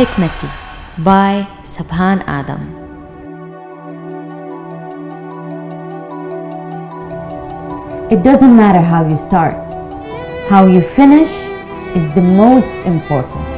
حكمتي by سبحان آدم It doesn't matter how you start. How you finish is the most important.